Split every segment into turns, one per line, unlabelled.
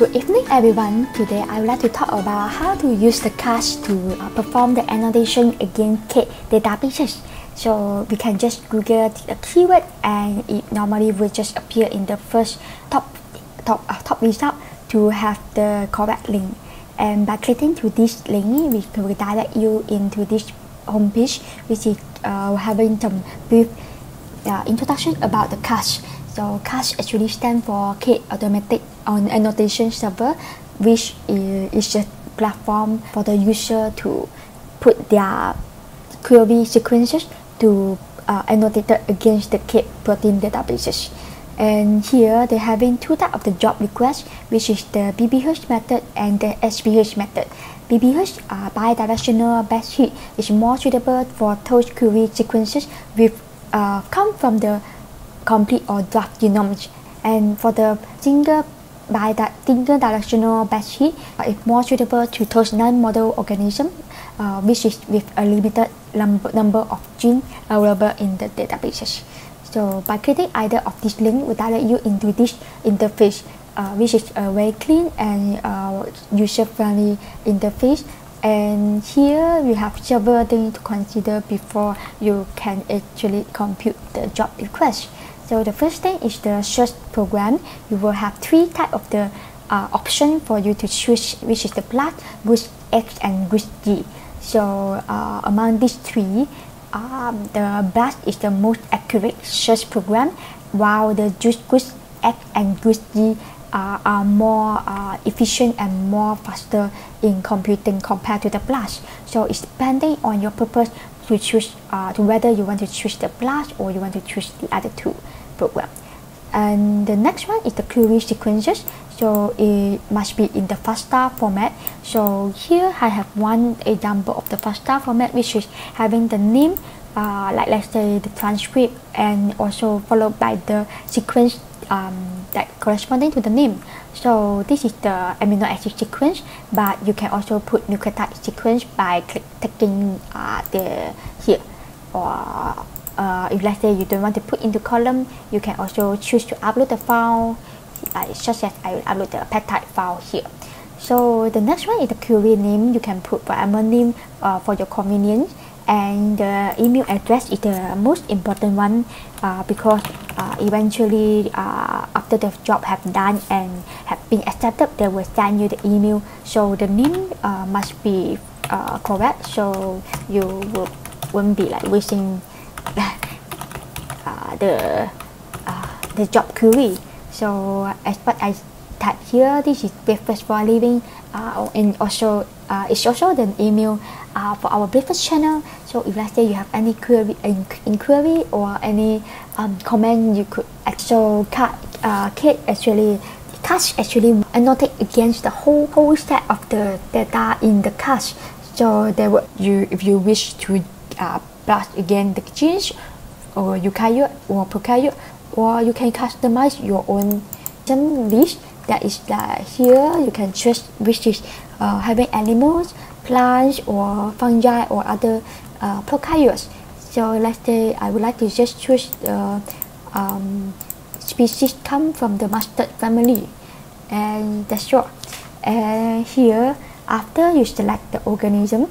Good evening everyone. Today I would like to talk about how to use the KAAS to uh, perform the annotation against KEGG databases. So we can just Google the keyword and it normally will just appear in the first top top uh, top result to have the correct link. And by clicking to this link, we will direct you into this home page, which is uh, having some brief uh, introduction about the KAAS. So KAAS actually stands for KEGG Automatic Annotation Server, which is a platform for the user to put their query sequences to uh, against the KEGG protein databases. And here they're having two types of the job request, which is the BBH method and the SBH method. BBH uh, bidirectional best hit is more suitable for those query sequences with uh, come from the complete or draft genomes. And for the single by that single directional best hit uh, is more suitable to those non-model organisms, uh, which is with a limited number of genes available in the databases. So by clicking either of these links will direct you into this interface, uh, which is a very clean and uh, user-friendly interface. And here we have several things to consider before you can actually compute the job request. So the first thing is the search program. You will have three type of the uh, option for you to choose, which is the BLAST, GOOS X, and GOOS G. So uh, among these three, um, the BLAST is the most accurate search program, while the GOOS X and GOOS G uh, are more uh, efficient and more faster in computing compared to the BLAST. So it's depending on your purpose to choose uh, to whether you want to choose the BLAST or you want to choose the other two program. And the next one is the query sequences. So it must be in the FASTA format. So here I have one example of the FASTA format which is having the name uh, like let's say the transcript and also followed by the sequence um, that corresponding to the name. So this is the amino acid sequence, but you can also put nucleotide sequence by click, taking uh, the here or uh, if let's say you don't want to put into column, you can also choose to upload the file, uh, such as I will upload the peptide file here. So the next one is the query name. You can put whatever name uh, for your convenience. And the email address is the most important one uh, because uh, eventually uh, after the job have done and have been accepted, they will send you the email. So the name uh, must be uh, correct. So you will, won't be like wasting uh, the uh, the job query. So as what I type here, this is breakfast for living, uh, and also uh, it's also the email uh, for our breakfast channel. So if let's say you have any query, inquiry or any um, comment, you could actually uh, Kate actually KAAS actually annotate against the whole whole set of the data in the KAAS. So there will you if you wish to uh, plus again the genes or eukaryote or prokaryote or you can customize your own list that is that here you can choose which is uh, having animals plants or fungi or other uh, prokaryotes. So let's say I would like to just choose the um, species come from the mustard family and that's all. And here after you select the organism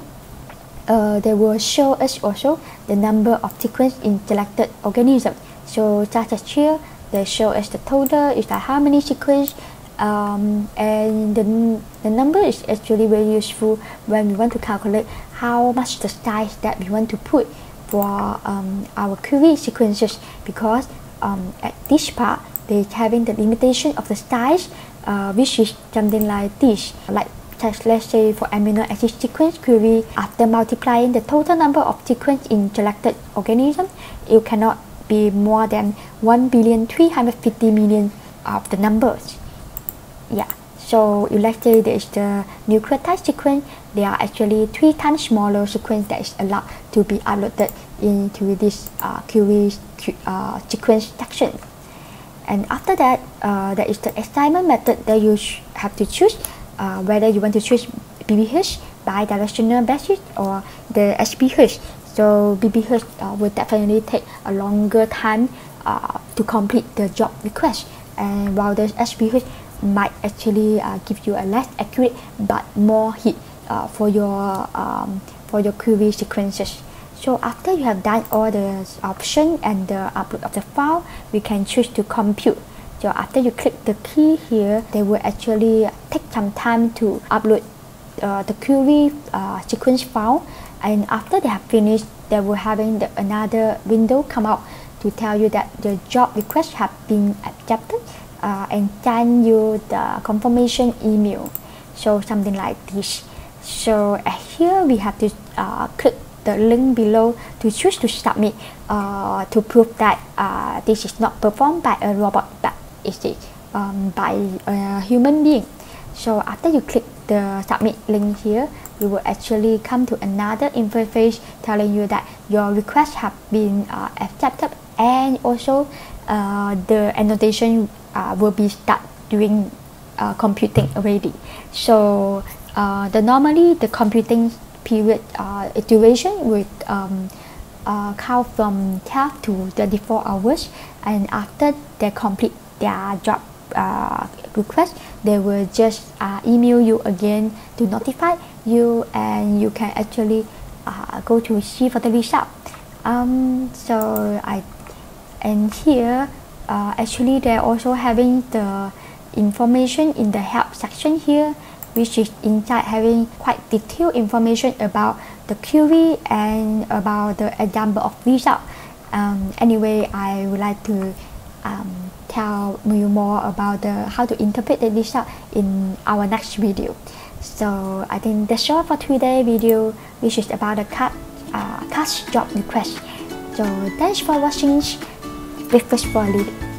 uh, they will show us also the number of sequence in selected organism. So such as here, they show us the total is like how many sequence um, and the, the number is actually very useful when we want to calculate how much the size that we want to put for um, our query sequences because um, at this part they're having the limitation of the size uh, which is something like this like let's say for amino acid sequence query, after multiplying the total number of sequence in selected organism, it cannot be more than 1 billion 350 million of the numbers. Yeah, so let's say there is the nucleotide sequence, there are actually three times smaller sequence that is allowed to be uploaded into this uh, query uh, sequence section. And after that, uh, there is the assignment method that you have to choose uh, whether you want to choose BBH bidirectional best hits or the SBH. So BBH uh, will definitely take a longer time uh, to complete the job request and while the SBH might actually uh, give you a less accurate but more hit uh, for your um, for your query sequences. So after you have done all the option and the upload of the file, we can choose to compute. So after you click the key here, they will actually take some time to upload uh, the query uh, sequence file. And after they have finished, they will having the, another window come out to tell you that the job request have been accepted uh, and send you the confirmation email. So something like this. So here we have to uh, click the link below to choose to submit uh, to prove that uh, this is not performed by a robot but um, by a human being. So after you click the submit link here, you will actually come to another interface telling you that your request have been uh, accepted and also uh, the annotation uh, will be start doing uh, computing already. So uh, the normally the computing period uh, duration would um, count from 12 to 24 hours and after they complete their job uh, request they will just uh, email you again to notify you and you can actually uh, go to see for the result um, so I and here uh, actually they're also having the information in the help section here which is inside having quite detailed information about the query and about the example of result. Um, anyway, I would like to um, tell you more about the how to interpret the result in our next video. So I think that's all for today video, which is about the cut uh, cut job request. So thanks for watching. Breakfast for living.